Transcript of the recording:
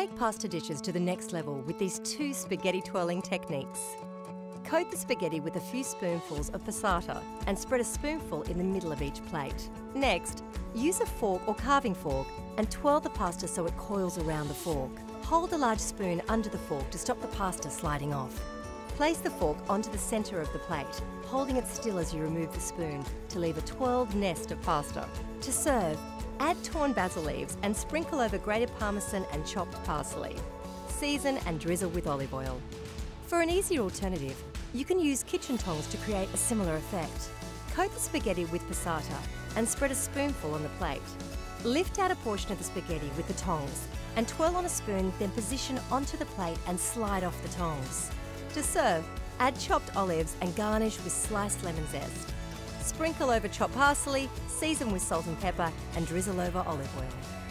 Take pasta dishes to the next level with these two spaghetti twirling techniques. Coat the spaghetti with a few spoonfuls of passata and spread a spoonful in the middle of each plate. Next, use a fork or carving fork and twirl the pasta so it coils around the fork. Hold a large spoon under the fork to stop the pasta sliding off. Place the fork onto the centre of the plate, holding it still as you remove the spoon to leave a twirled nest of pasta. To serve, add torn basil leaves and sprinkle over grated parmesan and chopped parsley. Season and drizzle with olive oil. For an easier alternative, you can use kitchen tongs to create a similar effect. Coat the spaghetti with passata and spread a spoonful on the plate. Lift out a portion of the spaghetti with the tongs and twirl on a spoon, then position onto the plate and slide off the tongs. To serve, add chopped olives and garnish with sliced lemon zest. Sprinkle over chopped parsley, season with salt and pepper, and drizzle over olive oil.